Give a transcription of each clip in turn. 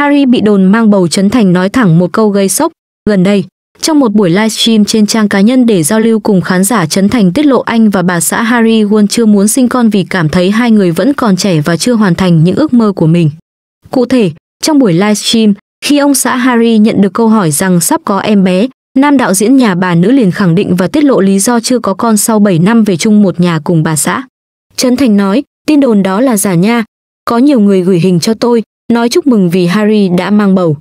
Harry bị đồn mang bầu Trấn Thành nói thẳng một câu gây sốc. Gần đây, trong một buổi livestream trên trang cá nhân để giao lưu cùng khán giả Trấn Thành tiết lộ anh và bà xã Harry Won chưa muốn sinh con vì cảm thấy hai người vẫn còn trẻ và chưa hoàn thành những ước mơ của mình. Cụ thể, trong buổi livestream, khi ông xã Harry nhận được câu hỏi rằng sắp có em bé, nam đạo diễn nhà bà nữ liền khẳng định và tiết lộ lý do chưa có con sau 7 năm về chung một nhà cùng bà xã. Trấn Thành nói, tin đồn đó là giả nha, có nhiều người gửi hình cho tôi, nói chúc mừng vì Harry đã mang bầu.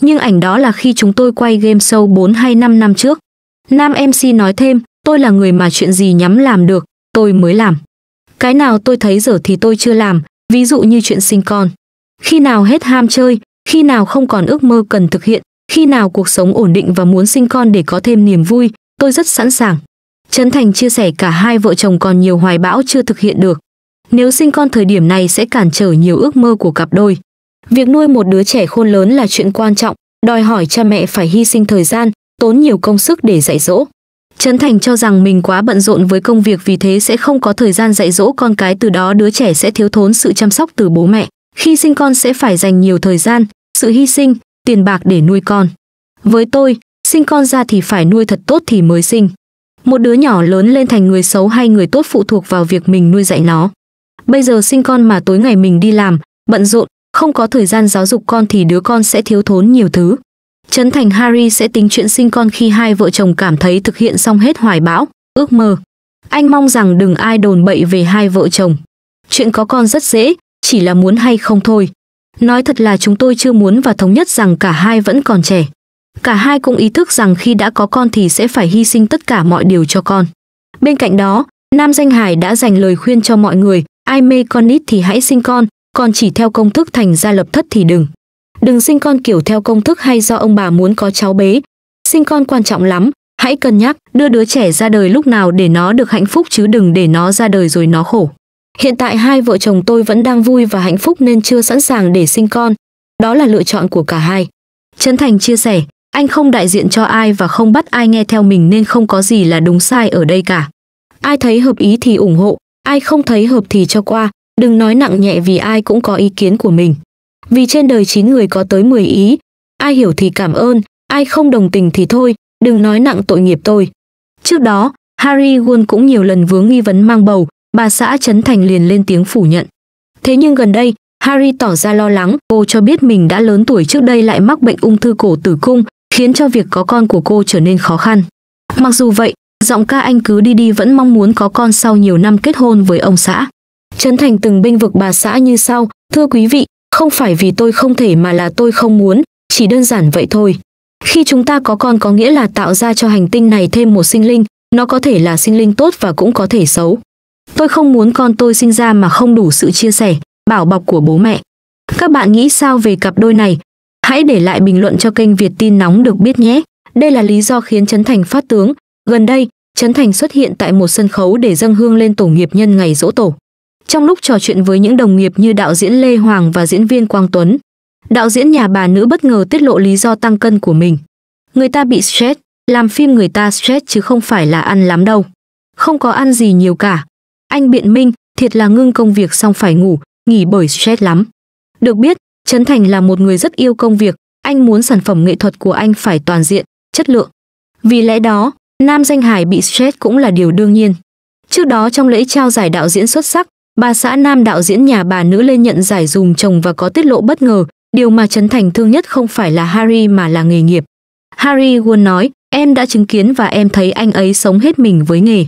Nhưng ảnh đó là khi chúng tôi quay game show 4 hay 5 năm trước. Nam MC nói thêm, tôi là người mà chuyện gì nhắm làm được, tôi mới làm. Cái nào tôi thấy dở thì tôi chưa làm, ví dụ như chuyện sinh con. Khi nào hết ham chơi, khi nào không còn ước mơ cần thực hiện, khi nào cuộc sống ổn định và muốn sinh con để có thêm niềm vui, tôi rất sẵn sàng. Trấn Thành chia sẻ cả hai vợ chồng còn nhiều hoài bão chưa thực hiện được. Nếu sinh con thời điểm này sẽ cản trở nhiều ước mơ của cặp đôi. Việc nuôi một đứa trẻ khôn lớn là chuyện quan trọng, đòi hỏi cha mẹ phải hy sinh thời gian, tốn nhiều công sức để dạy dỗ. Trấn Thành cho rằng mình quá bận rộn với công việc vì thế sẽ không có thời gian dạy dỗ con cái từ đó đứa trẻ sẽ thiếu thốn sự chăm sóc từ bố mẹ. Khi sinh con sẽ phải dành nhiều thời gian, sự hy sinh, tiền bạc để nuôi con. Với tôi, sinh con ra thì phải nuôi thật tốt thì mới sinh. Một đứa nhỏ lớn lên thành người xấu hay người tốt phụ thuộc vào việc mình nuôi dạy nó. Bây giờ sinh con mà tối ngày mình đi làm, bận rộn, không có thời gian giáo dục con thì đứa con sẽ thiếu thốn nhiều thứ. Trấn Thành Harry sẽ tính chuyện sinh con khi hai vợ chồng cảm thấy thực hiện xong hết hoài bão, ước mơ. Anh mong rằng đừng ai đồn bậy về hai vợ chồng. Chuyện có con rất dễ, chỉ là muốn hay không thôi. Nói thật là chúng tôi chưa muốn và thống nhất rằng cả hai vẫn còn trẻ. Cả hai cũng ý thức rằng khi đã có con thì sẽ phải hy sinh tất cả mọi điều cho con. Bên cạnh đó, Nam Danh Hải đã dành lời khuyên cho mọi người, ai mê con nít thì hãy sinh con, còn chỉ theo công thức thành ra lập thất thì đừng. Đừng sinh con kiểu theo công thức hay do ông bà muốn có cháu bế. Sinh con quan trọng lắm, hãy cân nhắc đưa đứa trẻ ra đời lúc nào để nó được hạnh phúc chứ đừng để nó ra đời rồi nó khổ. Hiện tại hai vợ chồng tôi vẫn đang vui và hạnh phúc nên chưa sẵn sàng để sinh con. Đó là lựa chọn của cả hai. Trấn Thành chia sẻ, anh không đại diện cho ai và không bắt ai nghe theo mình nên không có gì là đúng sai ở đây cả. Ai thấy hợp ý thì ủng hộ, ai không thấy hợp thì cho qua, đừng nói nặng nhẹ vì ai cũng có ý kiến của mình. Vì trên đời 9 người có tới 10 ý, ai hiểu thì cảm ơn, ai không đồng tình thì thôi, đừng nói nặng tội nghiệp tôi. Trước đó, Harry Won cũng nhiều lần vướng nghi vấn mang bầu, bà xã Trấn Thành liền lên tiếng phủ nhận. Thế nhưng gần đây, Harry tỏ ra lo lắng, cô cho biết mình đã lớn tuổi trước đây lại mắc bệnh ung thư cổ tử cung, khiến cho việc có con của cô trở nên khó khăn. Mặc dù vậy, giọng ca anh cứ đi đi vẫn mong muốn có con sau nhiều năm kết hôn với ông xã. Trấn Thành từng binh vực bà xã như sau, thưa quý vị, không phải vì tôi không thể mà là tôi không muốn, chỉ đơn giản vậy thôi. Khi chúng ta có con có nghĩa là tạo ra cho hành tinh này thêm một sinh linh, nó có thể là sinh linh tốt và cũng có thể xấu. Tôi không muốn con tôi sinh ra mà không đủ sự chia sẻ, bảo bọc của bố mẹ. Các bạn nghĩ sao về cặp đôi này? Hãy để lại bình luận cho kênh Việt tin nóng được biết nhé. Đây là lý do khiến Trấn Thành phát tướng. Gần đây, Trấn Thành xuất hiện tại một sân khấu để dâng hương lên tổ nghiệp nhân ngày dỗ tổ. Trong lúc trò chuyện với những đồng nghiệp như đạo diễn Lê Hoàng và diễn viên Quang Tuấn, đạo diễn nhà bà nữ bất ngờ tiết lộ lý do tăng cân của mình. Người ta bị stress, làm phim người ta stress chứ không phải là ăn lắm đâu. Không có ăn gì nhiều cả. Anh biện minh, thiệt là ngưng công việc xong phải ngủ, nghỉ bởi stress lắm. Được biết, Trấn Thành là một người rất yêu công việc, anh muốn sản phẩm nghệ thuật của anh phải toàn diện, chất lượng. Vì lẽ đó, Nam Danh hài bị stress cũng là điều đương nhiên. Trước đó trong lễ trao giải đạo diễn xuất sắc, bà xã Nam đạo diễn nhà bà nữ lên nhận giải dùm chồng và có tiết lộ bất ngờ, điều mà Trấn Thành thương nhất không phải là Harry mà là nghề nghiệp. Harry Won nói, em đã chứng kiến và em thấy anh ấy sống hết mình với nghề.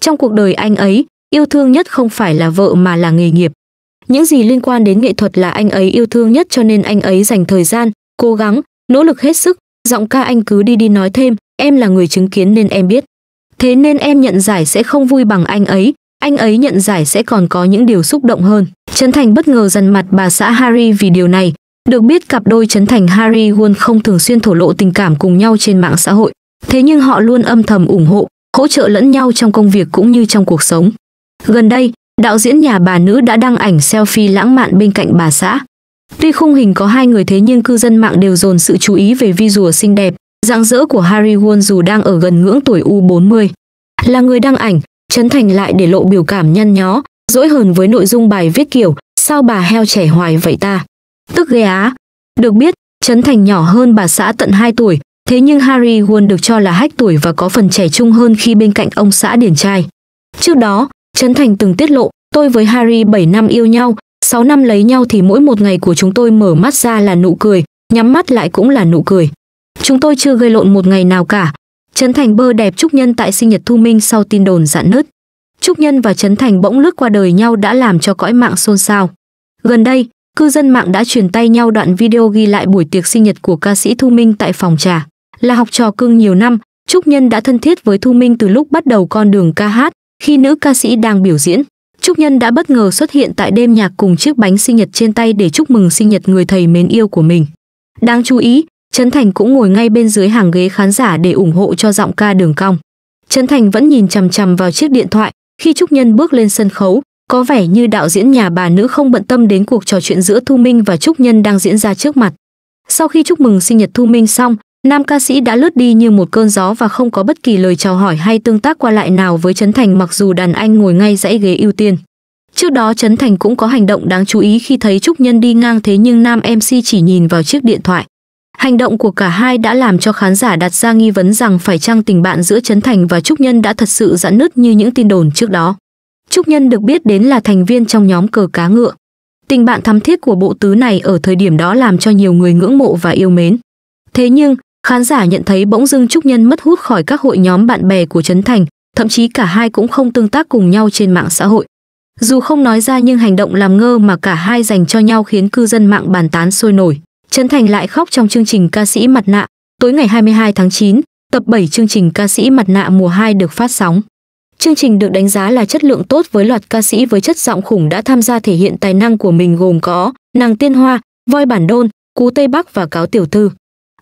Trong cuộc đời anh ấy, yêu thương nhất không phải là vợ mà là nghề nghiệp. Những gì liên quan đến nghệ thuật là anh ấy yêu thương nhất cho nên anh ấy dành thời gian, cố gắng, nỗ lực hết sức, giọng ca anh cứ đi đi nói thêm, em là người chứng kiến nên em biết. Thế nên em nhận giải sẽ không vui bằng anh ấy, anh ấy nhận giải sẽ còn có những điều xúc động hơn. Trấn Thành bất ngờ dằn mặt bà xã Harry vì điều này. Được biết cặp đôi Trấn Thành Harry Won không thường xuyên thổ lộ tình cảm cùng nhau trên mạng xã hội. Thế nhưng họ luôn âm thầm ủng hộ, hỗ trợ lẫn nhau trong công việc cũng như trong cuộc sống. Gần đây, đạo diễn nhà bà nữ đã đăng ảnh selfie lãng mạn bên cạnh bà xã. Tuy khung hình có hai người thế nhưng cư dân mạng đều dồn sự chú ý về visual xinh đẹp, dạng dỡ của Harry Won dù đang ở gần ngưỡng tuổi U40. Là người đăng ảnh, Trấn Thành lại để lộ biểu cảm nhăn nhó, dỗi hờn với nội dung bài viết kiểu sao bà heo trẻ hoài vậy ta. Tức ghê á. Được biết, Trấn Thành nhỏ hơn bà xã tận 2 tuổi, thế nhưng Harry Won được cho là hách tuổi và có phần trẻ trung hơn khi bên cạnh ông xã điển trai. Trước đó, Trấn Thành từng tiết lộ, tôi với Harry 7 năm yêu nhau, 6 năm lấy nhau thì mỗi một ngày của chúng tôi mở mắt ra là nụ cười, nhắm mắt lại cũng là nụ cười. Chúng tôi chưa gây lộn một ngày nào cả. Trấn Thành bơ đẹp Trúc Nhân tại sinh nhật Thu Minh sau tin đồn dạn nứt. Trúc Nhân và Trấn Thành bỗng lướt qua đời nhau đã làm cho cõi mạng xôn xao. Gần đây, cư dân mạng đã truyền tay nhau đoạn video ghi lại buổi tiệc sinh nhật của ca sĩ Thu Minh tại phòng trà. Là học trò cưng nhiều năm, Trúc Nhân đã thân thiết với Thu Minh từ lúc bắt đầu con đường ca hát, khi nữ ca sĩ đang biểu diễn. Trúc Nhân đã bất ngờ xuất hiện tại đêm nhạc cùng chiếc bánh sinh nhật trên tay để chúc mừng sinh nhật người thầy mến yêu của mình. Đáng chú ý, Trấn Thành cũng ngồi ngay bên dưới hàng ghế khán giả để ủng hộ cho giọng ca đường cong. Trấn Thành vẫn nhìn chằm chằm vào chiếc điện thoại, khi Trúc Nhân bước lên sân khấu, có vẻ như đạo diễn nhà bà nữ không bận tâm đến cuộc trò chuyện giữa Thu Minh và Trúc Nhân đang diễn ra trước mặt. Sau khi chúc mừng sinh nhật Thu Minh xong, nam ca sĩ đã lướt đi như một cơn gió và không có bất kỳ lời chào hỏi hay tương tác qua lại nào với Trấn Thành mặc dù đàn anh ngồi ngay dãy ghế ưu tiên. Trước đó Trấn Thành cũng có hành động đáng chú ý khi thấy Trúc Nhân đi ngang thế nhưng nam MC chỉ nhìn vào chiếc điện thoại. Hành động của cả hai đã làm cho khán giả đặt ra nghi vấn rằng phải chăng tình bạn giữa Trấn Thành và Trúc Nhân đã thật sự giãn nứt như những tin đồn trước đó. Trúc Nhân được biết đến là thành viên trong nhóm cờ cá ngựa. Tình bạn thắm thiết của bộ tứ này ở thời điểm đó làm cho nhiều người ngưỡng mộ và yêu mến. Thế nhưng, khán giả nhận thấy bỗng dưng Trúc Nhân mất hút khỏi các hội nhóm bạn bè của Trấn Thành, thậm chí cả hai cũng không tương tác cùng nhau trên mạng xã hội. Dù không nói ra nhưng hành động làm ngơ mà cả hai dành cho nhau khiến cư dân mạng bàn tán sôi nổi. Trấn Thành lại khóc trong chương trình ca sĩ mặt nạ. Tối ngày 22 tháng 9, tập 7 chương trình ca sĩ mặt nạ mùa 2 được phát sóng. Chương trình được đánh giá là chất lượng tốt với loạt ca sĩ với chất giọng khủng đã tham gia thể hiện tài năng của mình gồm có Nàng Tiên Hoa, Voi Bản Đôn, Cú Tây Bắc và Cáo Tiểu Thư.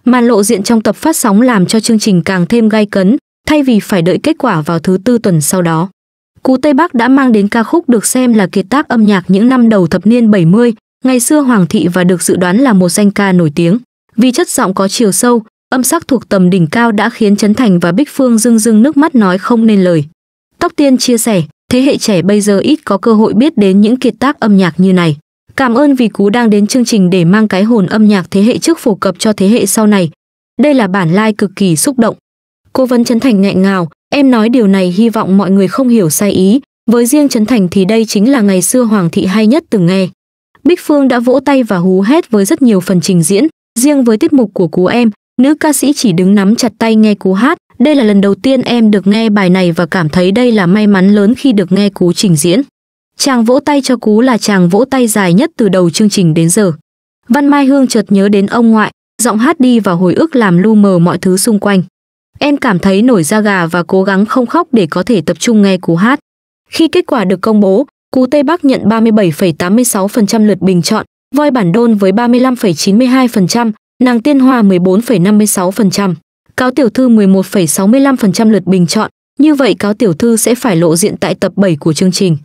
Màn lộ diện trong tập phát sóng làm cho chương trình càng thêm gai cấn, thay vì phải đợi kết quả vào thứ tư tuần sau đó. Cú Tây Bắc đã mang đến ca khúc được xem là kiệt tác âm nhạc những năm đầu thập niên 70, ngày xưa Hoàng thị và được dự đoán là một danh ca nổi tiếng. Vì chất giọng có chiều sâu, âm sắc thuộc tầm đỉnh cao đã khiến Trấn Thành và Bích Phương rưng rưng nước mắt nói không nên lời. Tóc Tiên chia sẻ, thế hệ trẻ bây giờ ít có cơ hội biết đến những kiệt tác âm nhạc như này. Cảm ơn vì Cú đang đến chương trình để mang cái hồn âm nhạc thế hệ trước phổ cập cho thế hệ sau này. Đây là bản lai like cực kỳ xúc động. Cô vấn Trấn Thành nghẹn ngào, em nói điều này hy vọng mọi người không hiểu sai ý, với riêng Trấn Thành thì đây chính là ngày xưa Hoàng thị hay nhất từng nghe. Bích Phương đã vỗ tay và hú hét với rất nhiều phần trình diễn, riêng với tiết mục của Cú em, nữ ca sĩ chỉ đứng nắm chặt tay nghe Cú hát, đây là lần đầu tiên em được nghe bài này và cảm thấy đây là may mắn lớn khi được nghe Cú trình diễn. Chàng vỗ tay cho Cú là chàng vỗ tay dài nhất từ đầu chương trình đến giờ. Văn Mai Hương chợt nhớ đến ông ngoại, giọng hát đi và hồi ức làm lu mờ mọi thứ xung quanh. Em cảm thấy nổi da gà và cố gắng không khóc để có thể tập trung nghe Cú hát. Khi kết quả được công bố, Cú Tây Bắc nhận 37,86% lượt bình chọn, Voi Bản Đôn với 35,92%, Nàng Tiên Hoa 14,56%. Cáo tiểu thư 11,65% lượt bình chọn, như vậy cáo tiểu thư sẽ phải lộ diện tại tập 7 của chương trình.